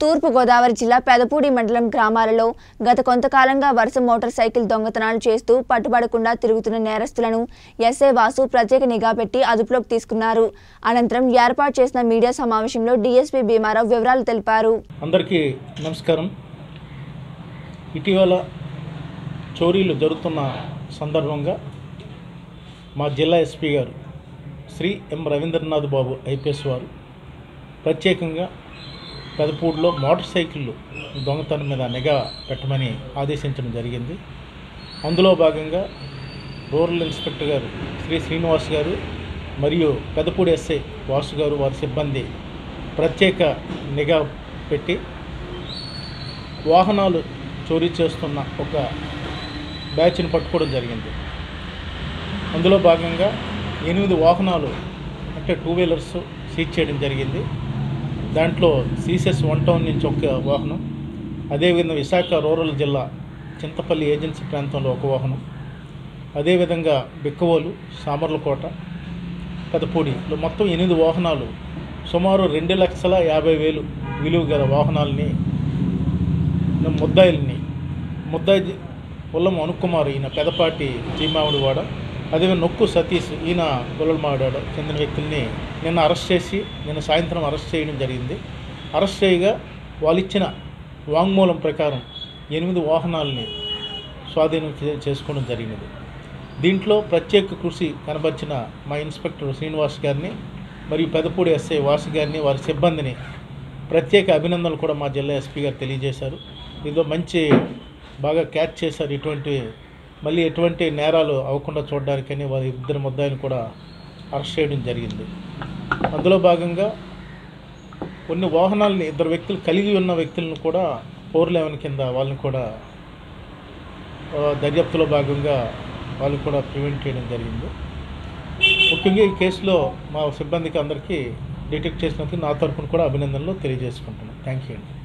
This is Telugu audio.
తూర్పుగోదావరి జిల్లా పెదపూడి మండలం గ్రామాలలో గత కొంతకాలంగా వరుస మోటార్ సైకిల్ దొంగతనాలు చేస్తూ పట్టుబడకుండా తిరుగుతున్న నేరస్తులను ఎస్ఐ వాసు ప్రత్యేక నిఘా పెట్టి అదుపులోకి తీసుకున్నారు. అనంతరం ఏర్పాటు చేసిన మీడియా సమావేశంలో డీఎస్పీ భీమారావు వివరాలు తెలిపారు. అందరికీ నమస్కారం. ఇటీవల చోరీలు జరుగుతున్న సందర్భంగా మా జిల్లా ఎస్పీ గారు శ్రీ ఎం రవీంద్రనాథ్ బాబు ఐపీఎస్ వారు ప్రత్యేకంగా పెదపూడిలో మోటార్ సైకిళ్ళు దొంగతనం మీద నిఘా పెట్టమని ఆదేశించడం జరిగింది. అందులో భాగంగా రూరల్ ఇన్స్పెక్టర్ గారు శ్రీ శ్రీనివాస్ గారు మరియు పెదపూడి ఎస్ఐ వాసు గారు వారి సిబ్బంది ప్రత్యేక నిఘా పెట్టి వాహనాలు చోరీ చేస్తున్న ఒక బ్యాచ్ని పట్టుకోవడం జరిగింది. అందులో భాగంగా ఎనిమిది వాహనాలు అంటే టూ వీలర్స్ సీజ్ చేయడం జరిగింది. దాంట్లో సీసెస్ వన్ టౌన్ నుంచి ఒక వాహనం అదేవిధంగా విశాఖ రూరల్ జిల్లా చింతపల్లి ఏజెన్సీ ప్రాంతంలో ఒక వాహనం అదేవిధంగా బిక్కవోలు సామర్లకోట పెదపూడిలో మొత్తం ఎనిమిది వాహనాలు సుమారు రెండు లక్షల యాభై వేలు విలువ గల వాహనాలని ముద్దాయిల్ని ముద్దాయి ఉల్లం అనుకుమారు ఈయన పెదపాటి జీమావిడివాడ అదేవిధంగా నొక్కు సతీష్ ఈయన గొల్లమావిడాడ చెందిన వ్యక్తుల్ని నిన్న అరెస్ట్ చేసి నిన్న సాయంత్రం అరెస్ట్ చేయడం జరిగింది. అరెస్ట్ చేయగా వాళ్ళు ఇచ్చిన వాంగ్మూలం ప్రకారం ఎనిమిది వాహనాలని స్వాధీనం చే- చేసుకోవడం జరిగినది. దీంట్లో ప్రత్యేక కృషి కనబరిచిన మా ఇన్స్పెక్టర్ శ్రీనివాస్ గారిని మరియు పెదపూడి ఎస్ఐ వాసు గారిని వారి సిబ్బందిని ప్రత్యేక అభినందనలు కూడా మా జిల్లా ఎస్పీ గారు తెలియజేశారు. ఇదో మంచి బాగా క్యాచ్ చేశారు ఇటువంటి మళ్ళీ ఎటువంటి నేరాలు అవ్వకుండా చూడడానికని వారి ఇద్దరు ముద్దాయిని కూడా అరెస్ట్ చేయడం జరిగింది. అందులో భాగంగా కొన్ని వాహనాలని ఇద్దరు వ్యక్తులు కలిగి ఉన్న వ్యక్తులను కూడా ఫోర్ లెవెన్ కింద వాళ్ళని కూడా దర్యాప్తులో భాగంగా వాళ్ళు కూడా ప్రివెంట్ చేయడం జరిగింది. ముఖ్యంగా ఈ కేసులో మా సిబ్బందికి అందరికీ డిటెక్ట్ చేసినందుకు నా తరపున కూడా అభినందనలు తెలియజేసుకుంటున్నాను. థ్యాంక్ యూ అండి.